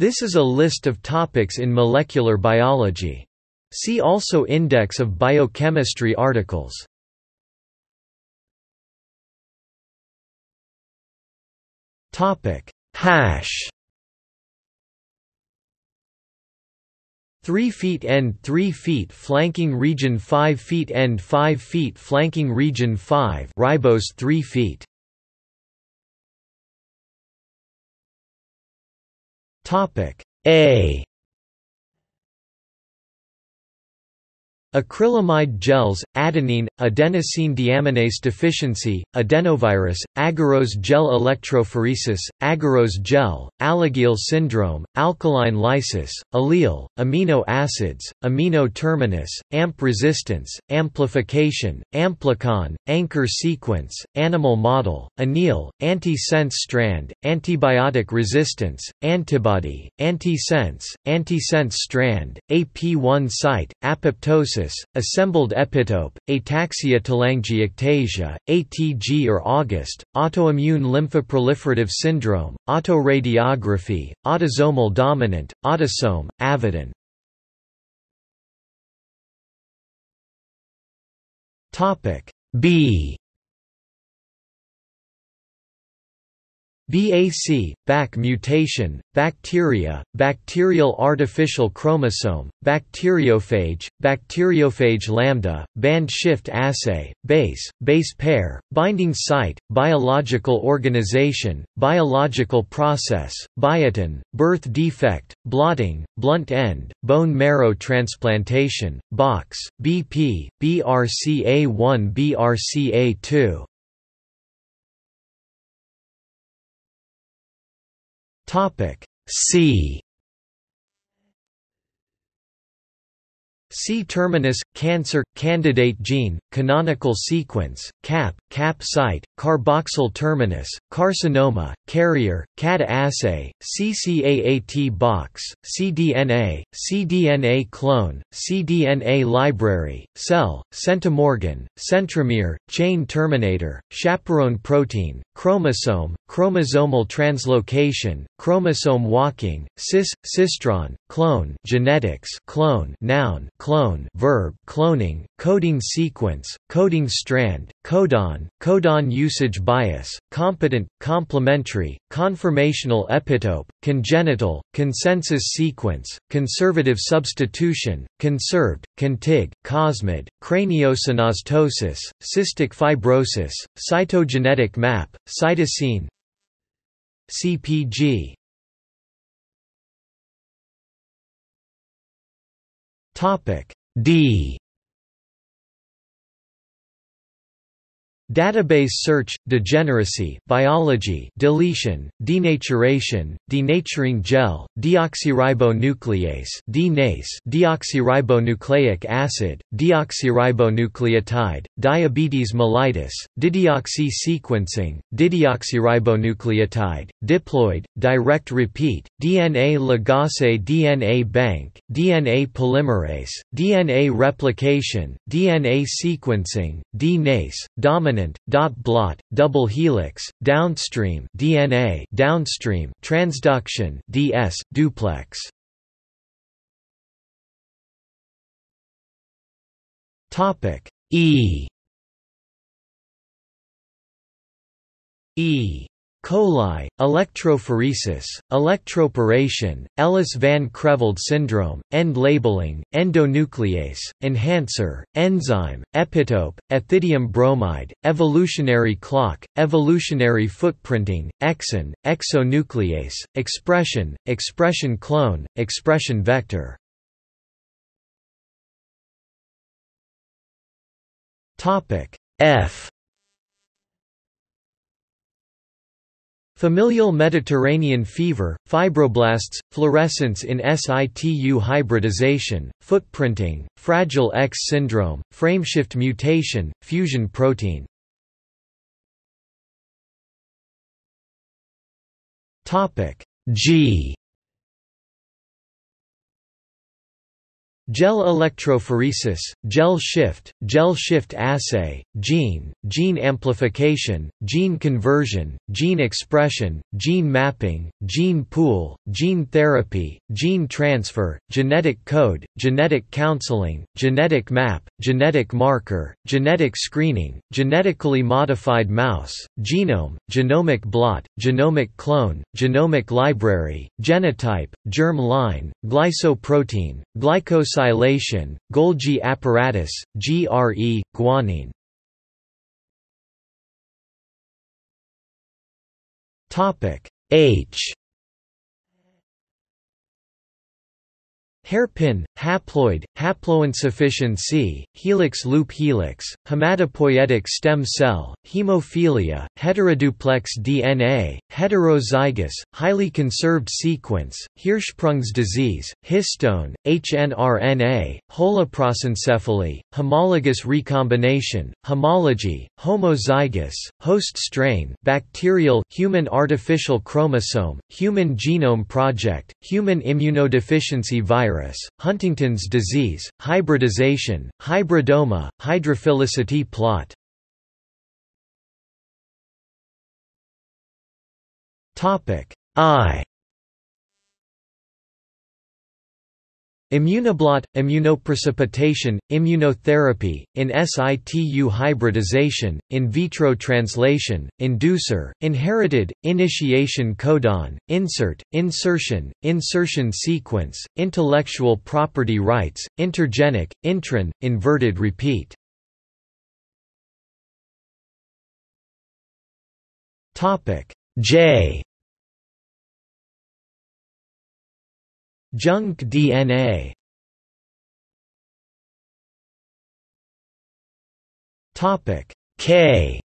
This is a list of topics in molecular biology. See also Index of biochemistry articles. Topic hash 3 feet end 3 feet flanking region 5 feet end 5 feet flanking region 5 ribose 3 feet Topic A Acrylamide gels, adenine, adenosine deaminase deficiency, adenovirus, agarose gel electrophoresis, agarose gel, Alagille syndrome, alkaline lysis, allele, amino acids, amino terminus, AMP resistance, amplification, amplicon, anchor sequence, animal model, anneal, anti-sense strand, antibiotic resistance, antibody, antisense, antisense strand, AP1 site, apoptosis assembled epitope, ataxia telangiectasia, ATG or August, autoimmune lymphoproliferative syndrome, autoradiography, autosomal dominant, autosome, avidin. B BAC, BAC mutation, bacteria, bacterial artificial chromosome, bacteriophage, bacteriophage lambda, band shift assay, base, base pair, binding site, biological organization, biological process, biotin, birth defect, blotting, blunt end, bone marrow transplantation, box, BP, BRCA1 BRCA2 Topic C. C-terminus, cancer, candidate gene, canonical sequence, CAP, CAP site, carboxyl terminus, carcinoma, carrier, CAD assay, CCAAT box, cDNA, cDNA clone, cDNA library, cell, centimorgan, centromere, chain terminator, chaperone protein, chromosome, chromosomal translocation, chromosome walking, cis, cistron, clone genetics clone noun clone verb cloning, coding sequence, coding strand, codon, codon usage bias, competent, complementary, conformational epitope, congenital, consensus sequence, conservative substitution, conserved, contig, cosmid, craniosynostosis, cystic fibrosis, cytogenetic map, cytosine. CPG D Database search, degeneracy biology deletion, denaturation, denaturing gel, deoxyribonuclease DNase deoxyribonucleic acid, deoxyribonucleotide, diabetes mellitus, dideoxy sequencing, dideoxyribonucleotide, diploid, direct repeat, DNA ligase DNA bank, DNA polymerase, DNA replication, DNA sequencing, DNase, dominant dominant, dot blot, double helix, downstream DNA, downstream transduction DS, duplex. Topic E E coli, electrophoresis, electroporation, Ellis-Van Creveld syndrome, end labeling, endonuclease, enhancer, enzyme, epitope, ethidium bromide, evolutionary clock, evolutionary footprinting, exon, exonuclease, expression, expression clone, expression vector. F Familial Mediterranean fever, fibroblasts, fluorescence in situ hybridization, footprinting, Fragile X syndrome, frameshift mutation, fusion protein. G Gel electrophoresis, gel shift, gel shift assay, gene, gene amplification, gene conversion, gene expression, gene mapping, gene pool, gene therapy, gene transfer, genetic code, genetic counseling, genetic map, genetic marker, genetic screening, genetically modified mouse, genome, genomic blot, genomic clone, genomic library, genotype, germ line, glycoprotein, glycosylation, Golgi apparatus, GRE, guanine. H Hairpin, haploid, haploinsufficiency, helix loop helix, hematopoietic stem cell, hemophilia, heteroduplex DNA, heterozygous, highly conserved sequence, Hirschsprung's disease, histone, hnRNA, holoprosencephaly, homologous recombination, homology, homozygous, host strain, bacterial, human artificial chromosome, human genome project, human immunodeficiency virus, virus, Huntington's disease, hybridization, hybridoma, hydrophilicity plot. Topic I Immunoblot, immunoprecipitation, immunotherapy, in situ hybridization, in vitro translation, inducer, inherited, initiation codon, insert, insertion, insertion sequence, intellectual property rights, intergenic, intron, inverted repeat. J Junk DNA Topic K.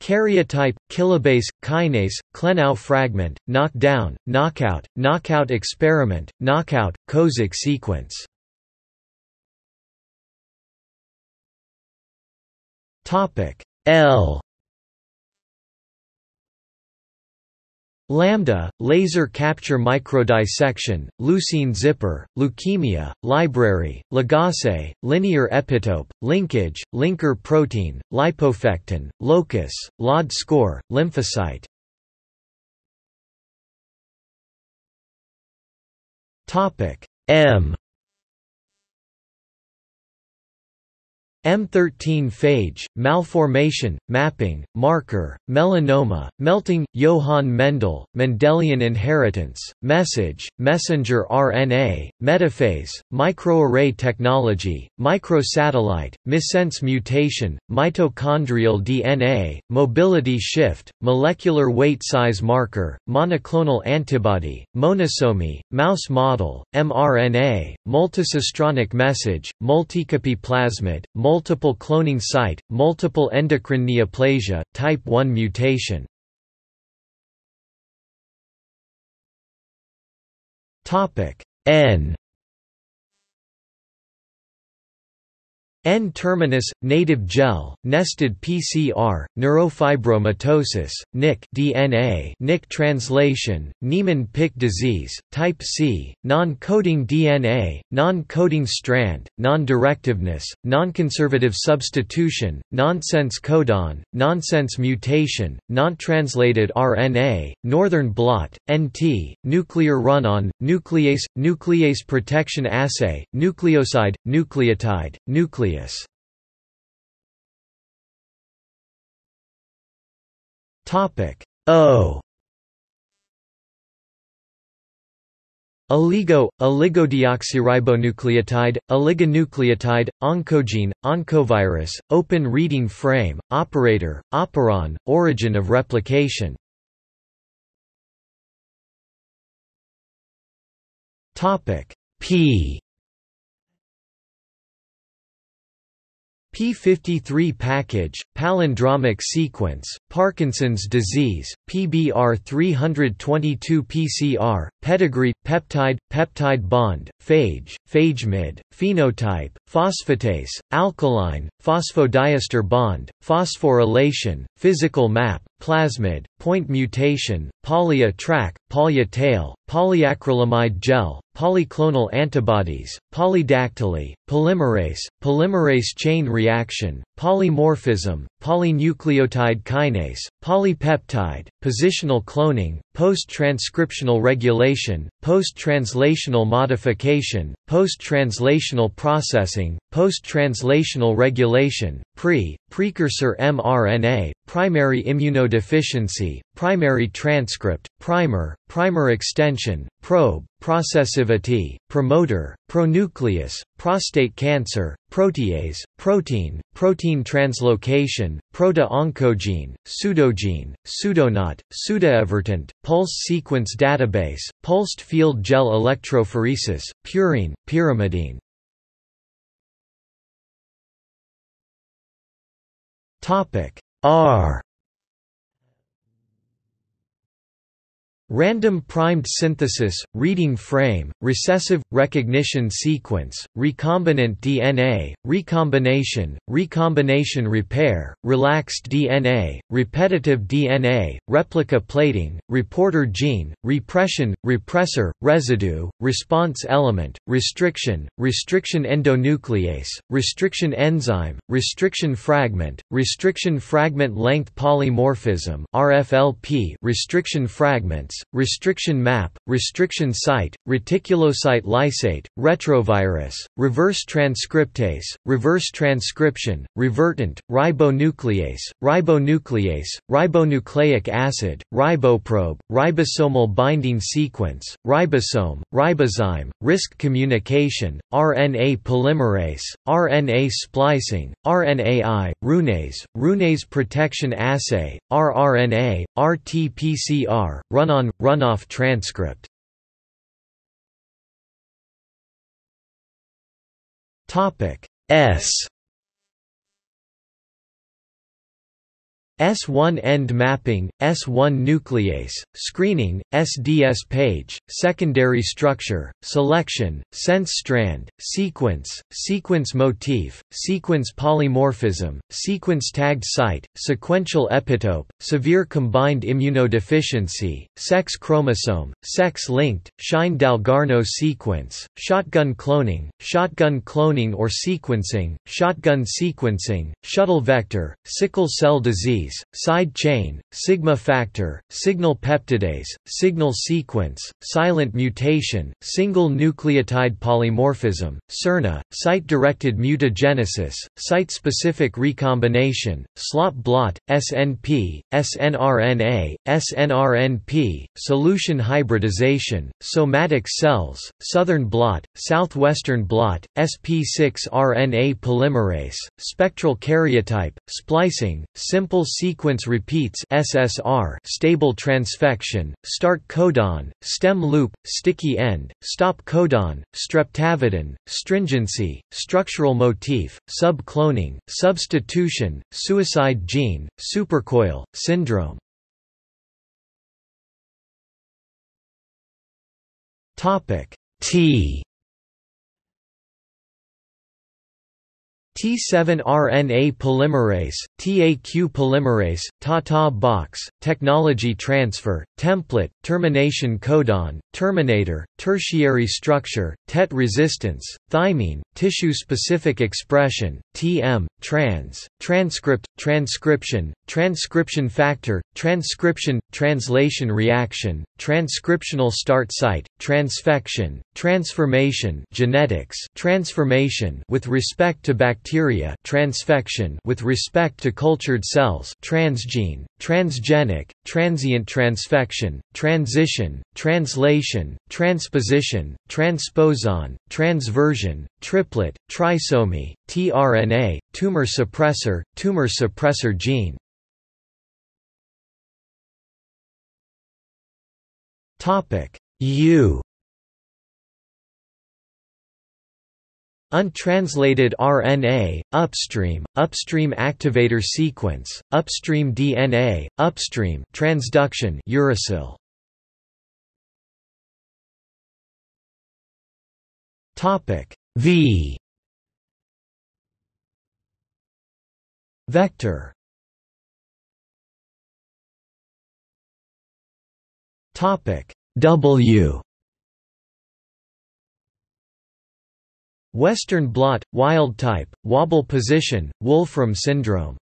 Karyotype, kilobase, kinase, Klenow fragment, knockdown, knockout, knockout experiment, knockout, Kozak sequence. Topic L Lambda, laser capture microdissection, leucine zipper, leukemia, library, ligase, linear epitope, linkage, linker protein, lipofectin, locus, LOD score, lymphocyte. M M13 phage, malformation, mapping, marker, melanoma, melting, Johann Mendel, Mendelian inheritance, message, messenger RNA, metaphase, microarray technology, microsatellite, missense mutation, mitochondrial DNA, mobility shift, molecular weight size marker, monoclonal antibody, monosomy, mouse model, mRNA, multicistronic message, multicopy plasmid, multiple cloning site, multiple endocrine neoplasia, type 1 mutation. N N-terminus, native gel, nested PCR, neurofibromatosis, nick DNA, nick translation, Niemann-Pick disease, type C, non-coding DNA, non-coding strand, non-directiveness, non-conservative substitution, nonsense codon, nonsense mutation, non-translated RNA, northern blot, NT, nuclear run-on, nuclease, nuclease protection assay, nucleoside, nucleotide, nucleus Topic O. Oligo, oligodeoxyribonucleotide, oligonucleotide, oncogene, oncovirus, open reading frame, operator, operon, origin of replication. Topic P P53 package, palindromic sequence, Parkinson's disease, PBR322 PCR, pedigree, peptide, peptide bond, phage, phagemid, phenotype, phosphatase, alkaline, phosphodiester bond, phosphorylation, physical map, plasmid, point mutation, poly-A track, poly-A tail, polyacrylamide gel, polyclonal antibodies, polydactyly, polymerase, polymerase chain reaction, polymorphism, polynucleotide kinase, polypeptide, positional cloning, post-transcriptional regulation, post-translational modification, post-translational processing, post-translational regulation, pre, precursor mRNA, primary immunodeficiency, primary transcript, primer, primer extension, probe, processivity, promoter, pronucleus, prostate cancer, protease, protein, protein translocation, proto-oncogene, pseudogene, pseudoknot, pseudorevertant, pulse sequence database, pulsed field gel electrophoresis, purine, pyrimidine. R Random primed synthesis, reading frame, recessive, recognition sequence, recombinant DNA, recombination, recombination repair, relaxed DNA, repetitive DNA, replica plating, reporter gene, repression, repressor, residue, response element, restriction, restriction endonuclease, restriction enzyme, restriction fragment, restriction fragment length polymorphism RFLP, restriction fragments, restriction map, restriction site, reticulocyte lysate, retrovirus, reverse transcriptase, reverse transcription, revertant, ribonuclease, ribonuclease, ribonucleic acid, riboprobe, ribosomal binding sequence, ribosome, ribozyme, risk communication, RNA polymerase, RNA splicing, RNAi, runase, runase protection assay, rRNA, RT-PCR, run-on runoff transcript. Topic S S1 end mapping, S1 nuclease, screening, SDS page, secondary structure, selection, sense strand, sequence, sequence motif, sequence polymorphism, sequence tagged site, sequential epitope, severe combined immunodeficiency, sex chromosome, sex-linked, Shine-Dalgarno sequence, shotgun cloning, shotgun cloning or sequencing, shotgun sequencing, shuttle vector, sickle cell disease side chain, sigma factor, signal peptidase, signal sequence, silent mutation, single nucleotide polymorphism, siRNA, site-directed mutagenesis, site-specific recombination, slot blot, SNP, snRNA, snRNP, solution hybridization, somatic cells, southern blot, southwestern blot, SP6 RNA polymerase, spectral karyotype, splicing, simple sequence repeats SSR stable transfection, start codon, stem loop, sticky end, stop codon, streptavidin, stringency, structural motif, sub-cloning, substitution, suicide gene, supercoil, syndrome. T T7 RNA polymerase, TAQ polymerase, TATA box, technology transfer, template, termination codon, terminator, tertiary structure, TET resistance, thymine, tissue-specific expression, TM, trans, transcript, transcription, transcription factor, transcription, translation reaction, transcriptional start site, transfection, transformation genetics, transformation with respect to bacteria transfection with respect to cultured cells transgene, transgenic, transient transfection, transition, translation, transposition, transposon, transversion, triplet, trisomy, tRNA, tumor suppressor, tumor suppressor gene. Topic U Untranslated RNA, upstream, upstream activator sequence, upstream DNA, upstream transduction uracil. Topic V. Vector. Topic W Western blot, wild type, wobble position, Wolfram syndrome.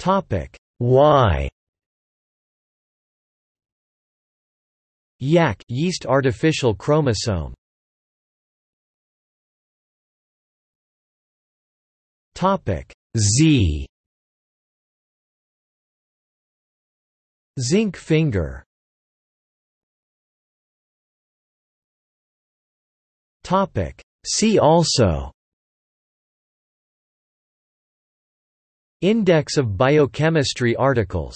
Topic. Y YAC yeast artificial chromosome. Topic. Z. Zinc finger Topic. See also. Index of biochemistry articles